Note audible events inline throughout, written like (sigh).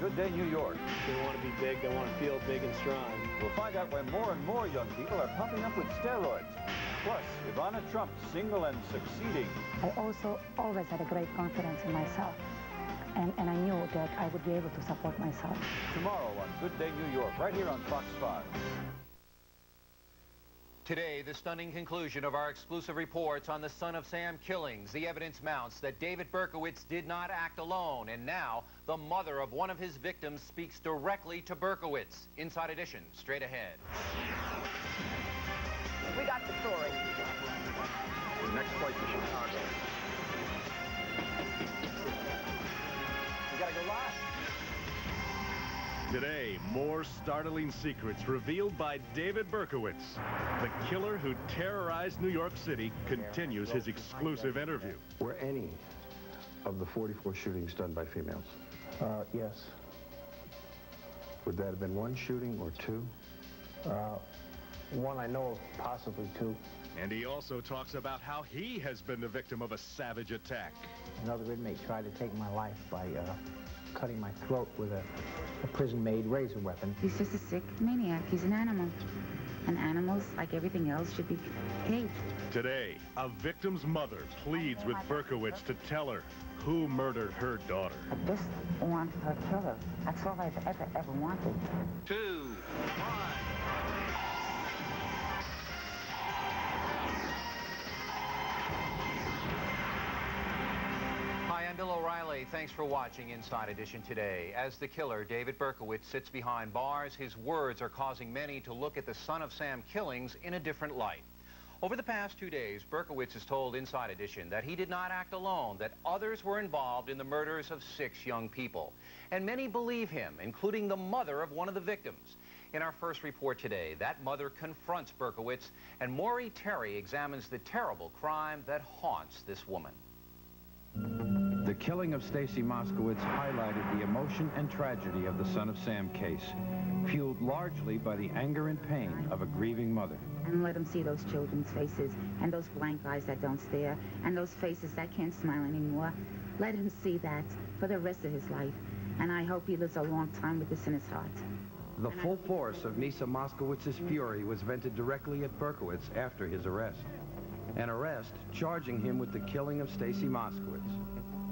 Good Day New York. They want to be big, they want to feel big and strong. We'll find out why more and more young people are pumping up with steroids. Plus, Ivana Trump, single and succeeding. I also always had a great confidence in myself. And, and I knew that I would be able to support myself. Tomorrow on Good Day New York, right here on Fox 5. Today, the stunning conclusion of our exclusive reports on the son of Sam killings. The evidence mounts that David Berkowitz did not act alone, and now the mother of one of his victims speaks directly to Berkowitz. Inside Edition, straight ahead. We got the story. Next flight to Chicago. Today, more startling secrets revealed by David Berkowitz. The killer who terrorized New York City continues his exclusive interview. Were any of the 44 shootings done by females? Uh, yes. Would that have been one shooting or two? Uh, one I know of, possibly two. And he also talks about how he has been the victim of a savage attack. Another inmate tried to take my life by uh, cutting my throat with a, a prison-made razor weapon. He's just a sick maniac. He's an animal. And animals, like everything else, should be caged. Today, a victim's mother pleads with Berkowitz to tell her who murdered her daughter. I just want her killer. That's all I've ever, ever wanted. Two, one. Thanks for watching Inside Edition today. As the killer, David Berkowitz, sits behind bars, his words are causing many to look at the son of Sam killings in a different light. Over the past two days, Berkowitz has told Inside Edition that he did not act alone, that others were involved in the murders of six young people. And many believe him, including the mother of one of the victims. In our first report today, that mother confronts Berkowitz, and Maury Terry examines the terrible crime that haunts this woman. The killing of Stacy Moskowitz highlighted the emotion and tragedy of the Son of Sam case, fueled largely by the anger and pain of a grieving mother. And let him see those children's faces, and those blank eyes that don't stare, and those faces that can't smile anymore. Let him see that for the rest of his life. And I hope he lives a long time with this in his heart. The full force of Neysa Moskowitz's fury was vented directly at Berkowitz after his arrest. An arrest charging him with the killing of Stacy Moskowitz.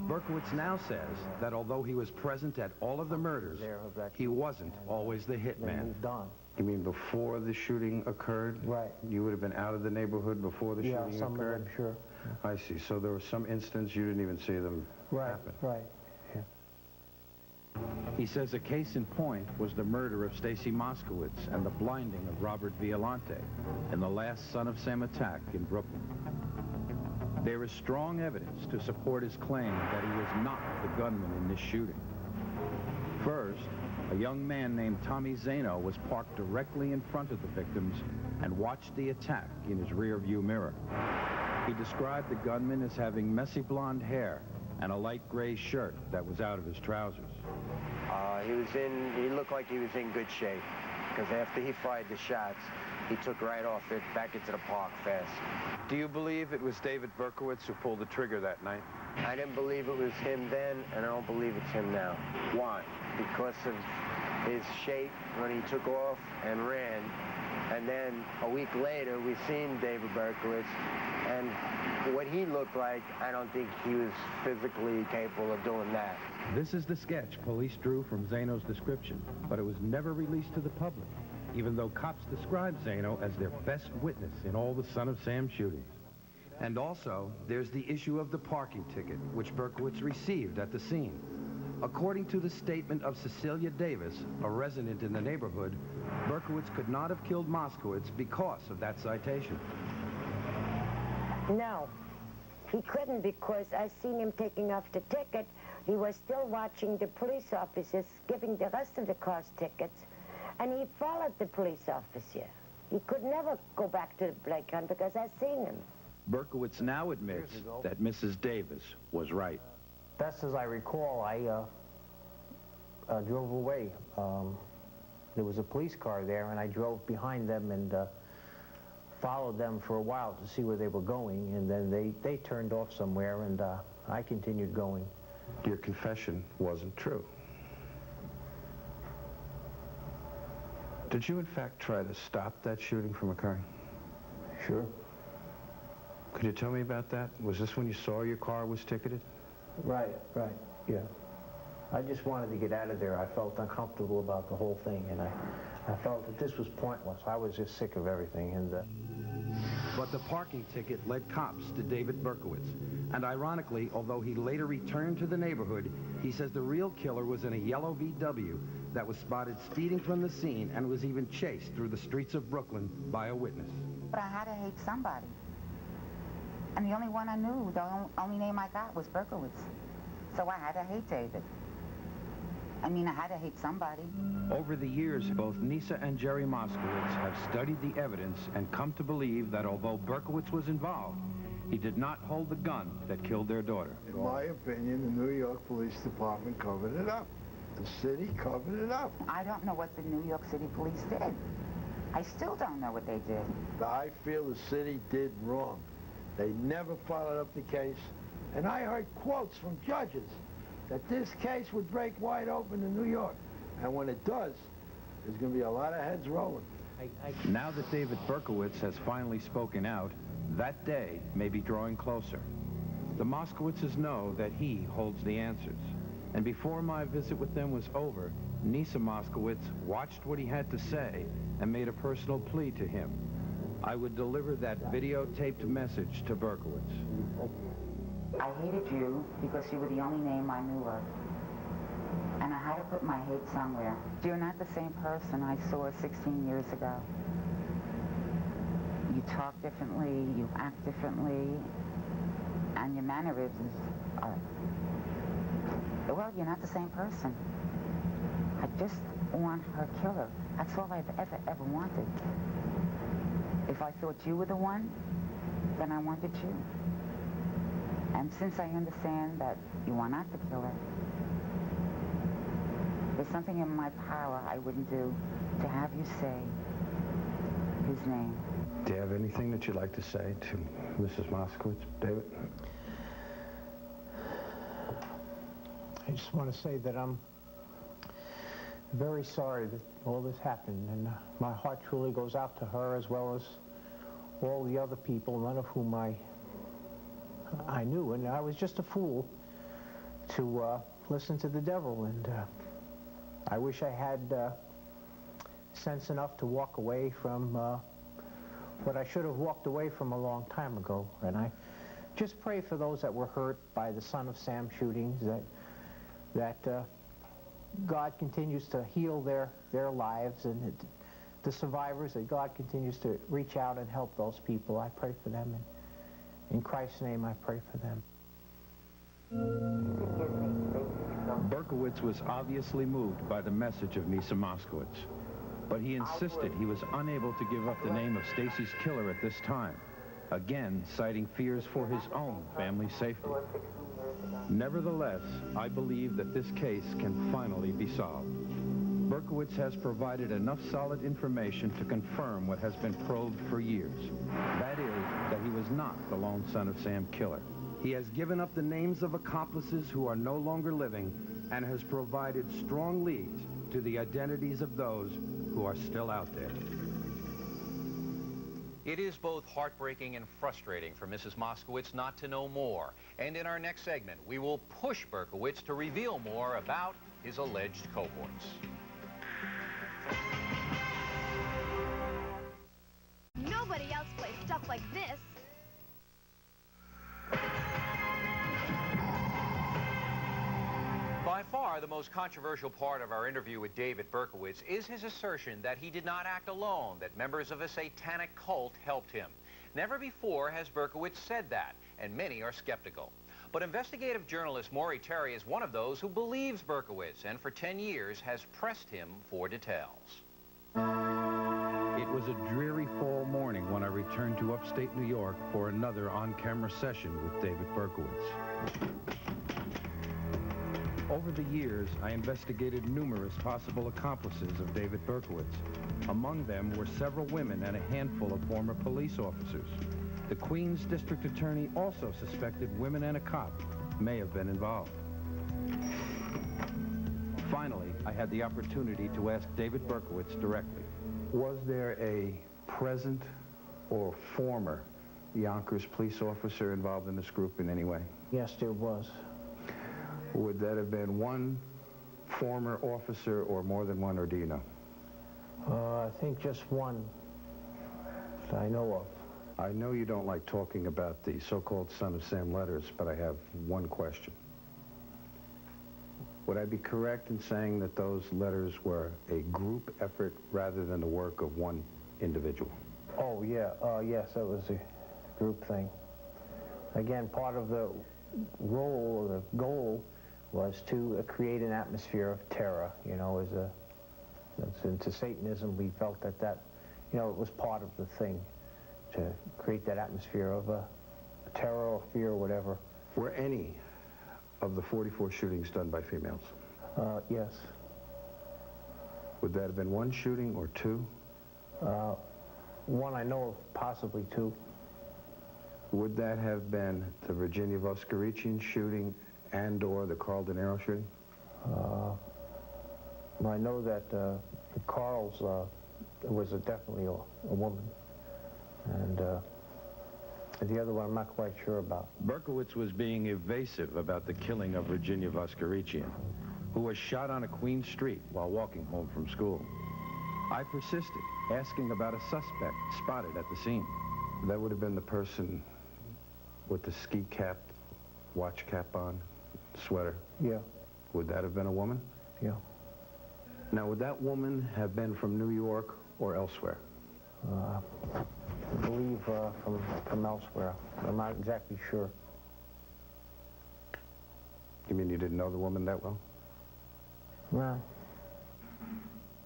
Berkowitz now says that although he was present at all of the murders, he wasn't always the hitman. You mean before the shooting occurred? Right. You would have been out of the neighborhood before the yeah, shooting some occurred? of them, sure. I see. So there was some instance you didn't even see them Right, happen? right. Right. He says a case in point was the murder of Stacy Moskowitz and the blinding of Robert Violante in the last Son of Sam attack in Brooklyn. There is strong evidence to support his claim that he was not the gunman in this shooting. First, a young man named Tommy Zaino was parked directly in front of the victims and watched the attack in his rearview mirror. He described the gunman as having messy blonde hair and a light gray shirt that was out of his trousers. Uh, he was in, he looked like he was in good shape. Because after he fired the shots, he took right off it, back into the park fast. Do you believe it was David Berkowitz who pulled the trigger that night? I didn't believe it was him then, and I don't believe it's him now. Why? Because of his shape when he took off and ran. And then a week later, we seen David Berkowitz, and what he looked like, I don't think he was physically capable of doing that. This is the sketch police drew from Zaino's description, but it was never released to the public, even though cops describe Zaino as their best witness in all the Son of Sam shootings. And also, there's the issue of the parking ticket, which Berkowitz received at the scene. According to the statement of Cecilia Davis, a resident in the neighborhood, Berkowitz could not have killed Moskowitz because of that citation. No, he couldn't because I seen him taking off the ticket. He was still watching the police officers giving the rest of the cars tickets, and he followed the police officer. He could never go back to the playground because I've seen him. Berkowitz now admits that Mrs. Davis was right. Best as I recall, I uh, uh, drove away. Um, there was a police car there, and I drove behind them and uh, followed them for a while to see where they were going, and then they, they turned off somewhere, and uh, I continued going. Your confession wasn't true. Did you, in fact, try to stop that shooting from occurring? Sure. Could you tell me about that? Was this when you saw your car was ticketed? Right, right, yeah. I just wanted to get out of there. I felt uncomfortable about the whole thing, and I, I felt that this was pointless. I was just sick of everything, and... Uh... But the parking ticket led cops to David Berkowitz. And ironically, although he later returned to the neighborhood, he says the real killer was in a yellow VW that was spotted speeding from the scene and was even chased through the streets of Brooklyn by a witness. But I had to hate somebody. And the only one I knew, the only name I got was Berkowitz. So I had to hate David. I mean, I had to hate somebody. Over the years, both Neysa and Jerry Moskowitz have studied the evidence and come to believe that although Berkowitz was involved, he did not hold the gun that killed their daughter. In my opinion, the New York Police Department covered it up. The city covered it up. I don't know what the New York City Police did. I still don't know what they did. I feel the city did wrong. They never followed up the case. And I heard quotes from judges that this case would break wide open in New York. And when it does, there's going to be a lot of heads rolling. I, I... Now that David Berkowitz has finally spoken out, that day may be drawing closer. The Moskowitzes know that he holds the answers. And before my visit with them was over, Neysa Moskowitz watched what he had to say and made a personal plea to him. I would deliver that videotaped message to Berkowitz. I hated you because you were the only name I knew of. And I had to put my hate somewhere. You're not the same person I saw 16 years ago. You talk differently, you act differently, and your mannerisms are... Well, you're not the same person. I just want her killer. That's all I've ever, ever wanted. If I thought you were the one, then I wanted you. And since I understand that you are not the killer, there's something in my power I wouldn't do to have you say his name. Do you have anything that you'd like to say to Mrs. Moskowitz, David? I just want to say that I'm very sorry that all this happened, and my heart truly goes out to her as well as all the other people, none of whom I I knew, and I was just a fool to uh, listen to the devil, and uh, I wish I had uh, sense enough to walk away from uh, what I should have walked away from a long time ago, and I just pray for those that were hurt by the Son of Sam shootings, that, that uh, God continues to heal their, their lives, and it, the survivors, that God continues to reach out and help those people. I pray for them. And, in Christ's name, I pray for them. Berkowitz was obviously moved by the message of Neysa Moskowitz, but he insisted he was unable to give up the name of Stacy's killer at this time, again citing fears for his own family safety. Nevertheless, I believe that this case can finally be solved. Berkowitz has provided enough solid information to confirm what has been probed for years. That is, that he was not the lone son of Sam Killer. He has given up the names of accomplices who are no longer living and has provided strong leads to the identities of those who are still out there. It is both heartbreaking and frustrating for Mrs. Moskowitz not to know more. And in our next segment, we will push Berkowitz to reveal more about his alleged cohorts. Most controversial part of our interview with David Berkowitz is his assertion that he did not act alone, that members of a satanic cult helped him. Never before has Berkowitz said that, and many are skeptical. But investigative journalist Maury Terry is one of those who believes Berkowitz and for 10 years has pressed him for details. It was a dreary fall morning when I returned to upstate New York for another on-camera session with David Berkowitz. Over the years, I investigated numerous possible accomplices of David Berkowitz. Among them were several women and a handful of former police officers. The Queens District Attorney also suspected women and a cop may have been involved. Finally, I had the opportunity to ask David Berkowitz directly. Was there a present or former Yonkers police officer involved in this group in any way? Yes, there was. Would that have been one former officer or more than one, or do you know? Uh, I think just one that I know of. I know you don't like talking about the so-called Son of Sam letters, but I have one question. Would I be correct in saying that those letters were a group effort rather than the work of one individual? Oh, yeah. Uh, yes, that was a group thing. Again, part of the role or the goal was to uh, create an atmosphere of terror, you know, as a, into Satanism, we felt that that, you know, it was part of the thing to create that atmosphere of a, a terror or fear or whatever. Were any of the 44 shootings done by females? Uh, yes. Would that have been one shooting or two? Uh, one I know of, possibly two. Would that have been the Virginia Voskerichian shooting and or the Carl Denaro shooting? Uh, I know that uh, Carl's uh, was a, definitely a, a, woman. And uh, the other one I'm not quite sure about. Berkowitz was being evasive about the killing of Virginia Voskerichian, who was shot on a Queen Street while walking home from school. I persisted, asking about a suspect spotted at the scene. That would have been the person with the ski cap, watch cap on, sweater? Yeah. Would that have been a woman? Yeah. Now, would that woman have been from New York or elsewhere? Uh, I believe uh, from, from elsewhere. I'm not exactly sure. You mean you didn't know the woman that well? Well.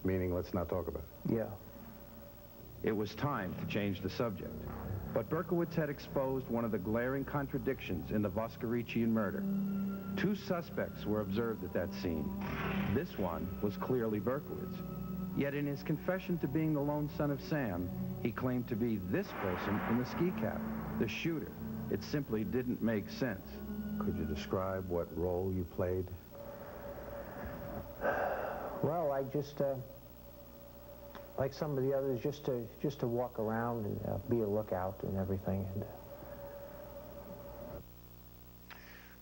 Meaning, let's not talk about it. Yeah. It was time to change the subject. But Berkowitz had exposed one of the glaring contradictions in the Voskerichian murder. Two suspects were observed at that scene. This one was clearly Berkowitz. Yet in his confession to being the lone son of Sam, he claimed to be this person in the ski cap, the shooter. It simply didn't make sense. Could you describe what role you played? Well, I just, uh, like some of the others, just to just to walk around and uh, be a lookout and everything. And, uh...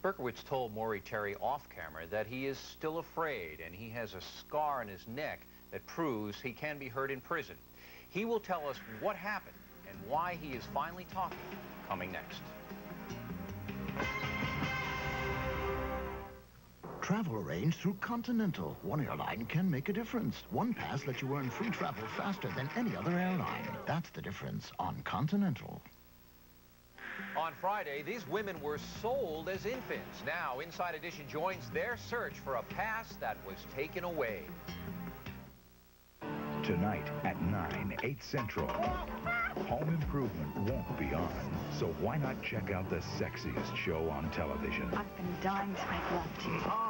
Berkowitz told Maury Terry off camera that he is still afraid and he has a scar on his neck that proves he can be hurt in prison. He will tell us what happened and why he is finally talking coming next. Travel arranged through Continental. One airline can make a difference. One pass lets you earn free travel faster than any other airline. That's the difference on Continental. On Friday, these women were sold as infants. Now, Inside Edition joins their search for a pass that was taken away. Tonight at 9, 8 Central. Home improvement won't be on, so why not check out the sexiest show on television? I've been dying to make love to you all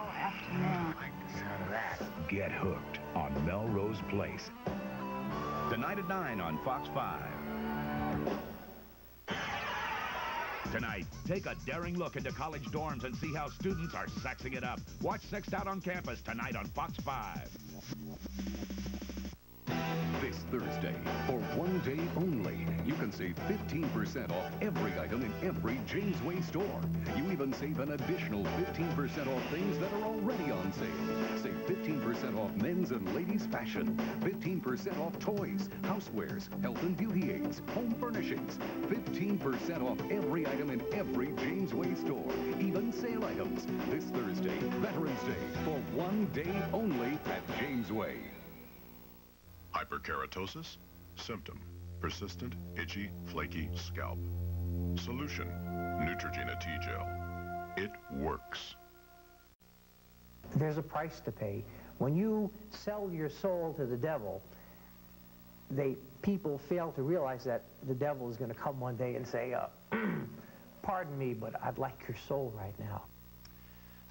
I like the sound of that. Get hooked on Melrose Place. Tonight at 9 on Fox 5. Tonight, take a daring look into college dorms and see how students are sexing it up. Watch Sexed Out on Campus tonight on Fox 5. This Thursday, for one day only, save 15% off every item in every Jamesway store. You even save an additional 15% off things that are already on sale. Save 15% off men's and ladies' fashion, 15% off toys, housewares, health and beauty aids, home furnishings, 15% off every item in every Jamesway store, even sale items. This Thursday, Veterans Day, for one day only at Jamesway. Hyperkeratosis? Symptom. Persistent, itchy, flaky scalp. Solution. Neutrogena T-Gel. It works. There's a price to pay. When you sell your soul to the devil, they people fail to realize that the devil is going to come one day and say, uh, (clears throat) pardon me, but I'd like your soul right now.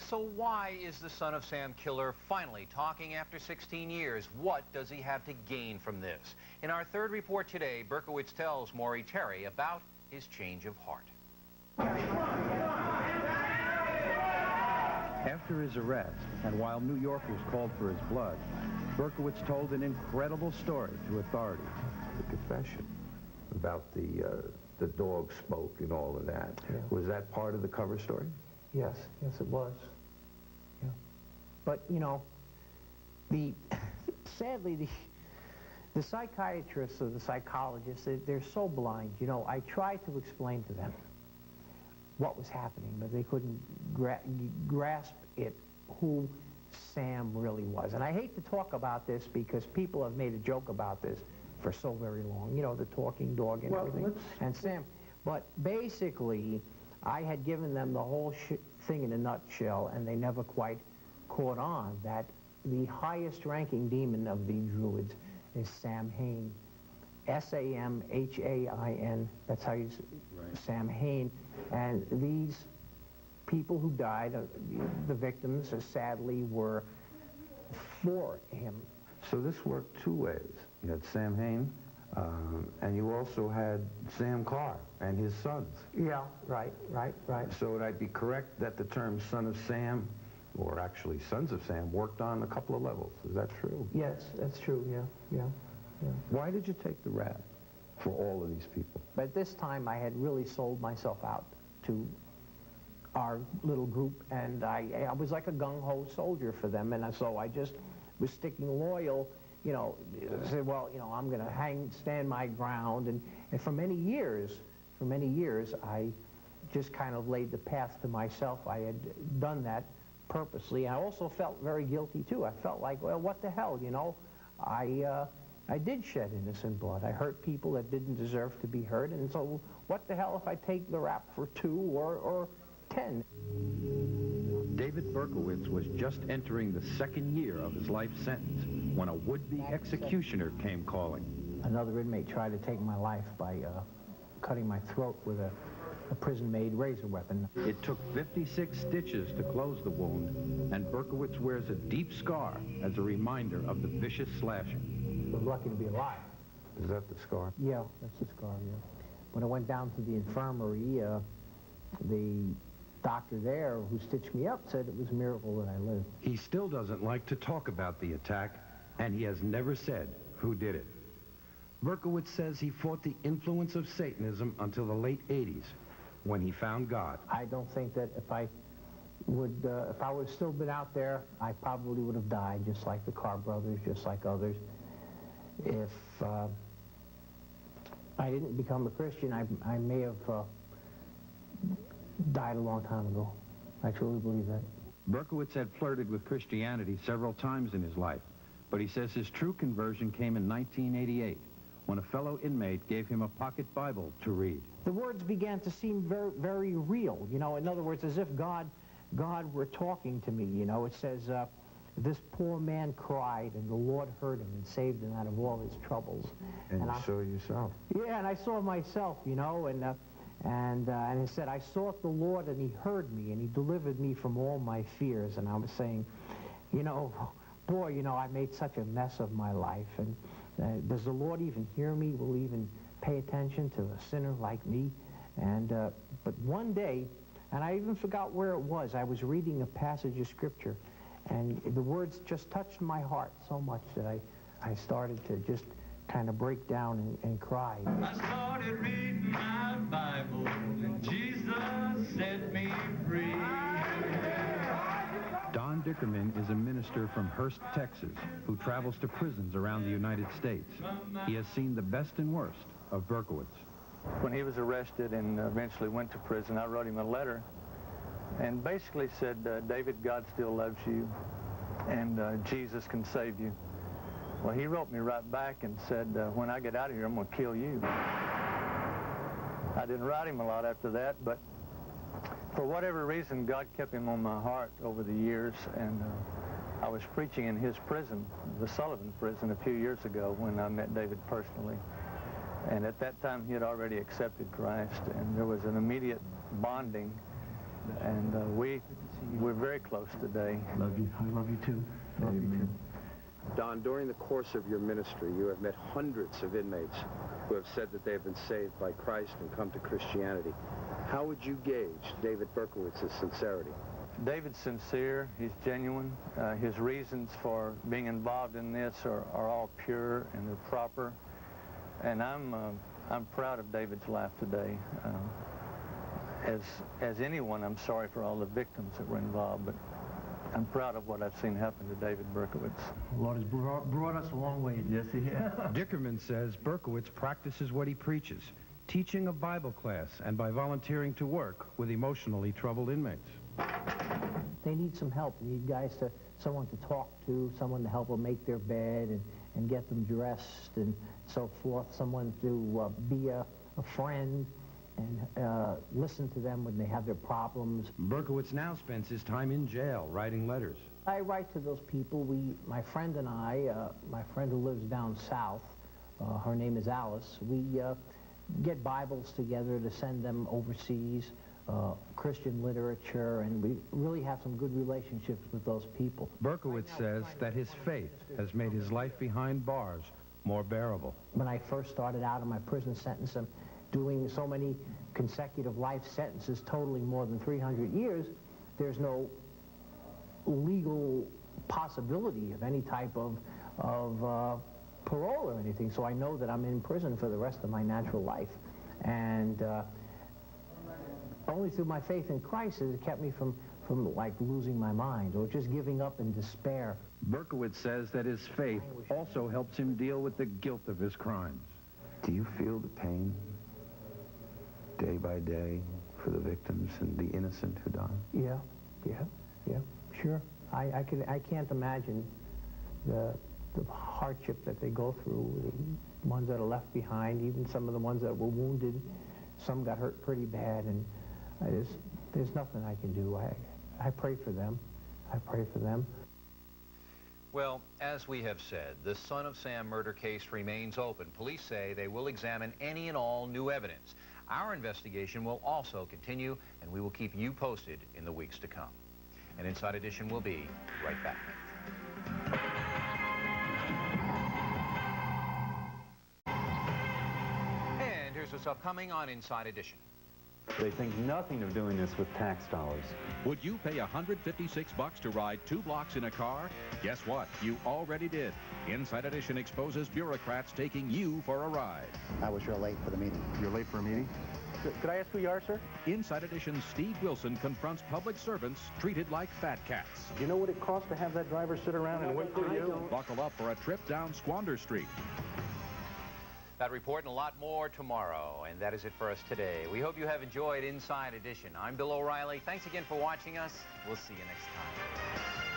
So why is the son of Sam killer finally talking after 16 years? What does he have to gain from this? In our third report today, Berkowitz tells Maury Terry about his change of heart. After his arrest, and while New Yorkers called for his blood, Berkowitz told an incredible story to authorities. The confession about the, uh, the dog smoke and all of that. Yeah. Was that part of the cover story? Yes, yes, it was. Yeah. But, you know, the, (laughs) sadly, the, the psychiatrists or the psychologists, they, they're so blind. You know, I tried to explain to them what was happening, but they couldn't gra grasp it, who Sam really was. And I hate to talk about this because people have made a joke about this for so very long. You know, the talking dog and Well, everything. And Sam, but basically, I had given them the whole sh thing in a nutshell, and they never quite caught on that the highest ranking demon of the Druids is Sam Hain. S-A-M-H-A-I-N, that's how you, s Sam Hain. And these people who died, uh, the victims, uh, sadly, were for him. So this worked two ways. You had Sam Hain, um, and you also had Sam Carr and his sons. Yeah, right, right, right. So would I be correct that the term son of Sam, or actually sons of Sam, worked on a couple of levels? Is that true? Yes, that's true, yeah, yeah, yeah. Why did you take the rap for all of these people? But this time I had really sold myself out to our little group, and I, I was like a gung-ho soldier for them, and so I just was sticking loyal, you know, said, well, you know, I'm going to hang, stand my ground, and, and for many years, for many years, I just kind of laid the path to myself. I had done that purposely. I also felt very guilty, too. I felt like, well, what the hell, you know? I, uh, I did shed innocent blood. I hurt people that didn't deserve to be hurt, and so what the hell if I take the rap for two or, or ten? David Berkowitz was just entering the second year of his life sentence when a would-be executioner came calling. Another inmate tried to take my life by uh, cutting my throat with a, a prison-made razor weapon. It took 56 stitches to close the wound, and Berkowitz wears a deep scar as a reminder of the vicious slashing. I was lucky to be alive. Is that the scar? Yeah, that's the scar, yeah. When I went down to the infirmary, uh, the doctor there who stitched me up said it was a miracle that I lived. He still doesn't like to talk about the attack, and he has never said who did it. Berkowitz says he fought the influence of Satanism until the late 80s, when he found God. I don't think that if I would, uh, if I would have still been out there, I probably would have died, just like the Carr brothers, just like others. If uh, I didn't become a Christian, I, I may have uh, died a long time ago. I truly believe that. Berkowitz had flirted with Christianity several times in his life, but he says his true conversion came in 1988, when a fellow inmate gave him a pocket Bible to read. The words began to seem very, very real, you know, in other words, as if God, God were talking to me, you know. It says, uh, this poor man cried, and the Lord heard him and saved him out of all his troubles. And, you I- saw yourself. Yeah, and I saw myself, you know, and uh, and uh, and it said, I sought the Lord, and He heard me, and He delivered me from all my fears. And I was saying, you know, boy, you know, I made such a mess of my life, and uh, does the Lord even hear me? Will He even pay attention to a sinner like me? And uh, but one day, and I even forgot where it was. I was reading a passage of Scripture, and the words just touched my heart so much that I I started to just kind of break down and, and cry. I started reading my Bible, and Jesus set me free. Dickerman is a minister from Hurst, Texas, who travels to prisons around the United States. He has seen the best and worst of Berkowitz. When he was arrested and eventually went to prison, I wrote him a letter and basically said, uh, David, God still loves you and uh, Jesus can save you. Well, he wrote me right back and said, uh, when I get out of here, I'm going to kill you. I didn't write him a lot after that, but for whatever reason, God kept him on my heart over the years, and uh, I was preaching in his prison, the Sullivan prison, a few years ago when I met David personally. And at that time, he had already accepted Christ, and there was an immediate bonding, and uh, we, we're very close today. Love you. I love you too. Love you too. Don, during the course of your ministry, you have met hundreds of inmates who have said that they have been saved by Christ and come to Christianity. How would you gauge David Berkowitz's sincerity? David's sincere, he's genuine. Uh, his reasons for being involved in this are, are all pure and they're proper. And I'm, uh, I'm proud of David's life today. Uh, as, as anyone, I'm sorry for all the victims that were involved, but I'm proud of what I've seen happen to David Berkowitz. The Lord has brought, brought us a long way. Yes, he has. (laughs) Dickerman says Berkowitz practices what he preaches, teaching a Bible class and by volunteering to work with emotionally troubled inmates. They need some help. They need guys to, someone to talk to, someone to help them make their bed and, and get them dressed and so forth, someone to uh, be a, a friend and uh, listen to them when they have their problems. Berkowitz now spends his time in jail writing letters. I write to those people. We, my friend and I, uh, my friend who lives down south, uh, her name is Alice, we uh, get Bibles together to send them overseas, uh, Christian literature, and we really have some good relationships with those people. Berkowitz says that his faith has made his life behind bars more bearable. When I first started out in my prison sentence, and doing so many consecutive life sentences totaling more than 300 years, there's no legal possibility of any type of, of uh, parole or anything. So I know that I'm in prison for the rest of my natural life. And uh, only through my faith in Christ has it kept me from, from like losing my mind or just giving up in despair. Berkowitz says that his faith also helps him deal with the guilt of his crimes. Do you feel the pain day by day for the victims and the innocent who die? Yeah, yeah, yeah, sure. I, I, can, I can't imagine the, the hardship that they go through, the ones that are left behind, even some of the ones that were wounded. Some got hurt pretty bad, and I just, there's nothing I can do. I, I pray for them. I pray for them. Well, as we have said, the Son of Sam murder case remains open. Police say they will examine any and all new evidence. Our investigation will also continue, and we will keep you posted in the weeks to come. An Inside Edition will be right back. And here's what's upcoming on Inside Edition. They think nothing of doing this with tax dollars. Would you pay 156 bucks to ride two blocks in a car? Guess what? You already did. Inside Edition exposes bureaucrats taking you for a ride. I was real late for the meeting. You're late for a meeting? Could I ask who you are, sir? Inside Edition's Steve Wilson confronts public servants treated like fat cats. Do you know what it costs to have that driver sit around and wait for you? Buckle up for a trip down Squander Street. That report and a lot more tomorrow. And that is it for us today. We hope you have enjoyed Inside Edition. I'm Bill O'Reilly. Thanks again for watching us. We'll see you next time.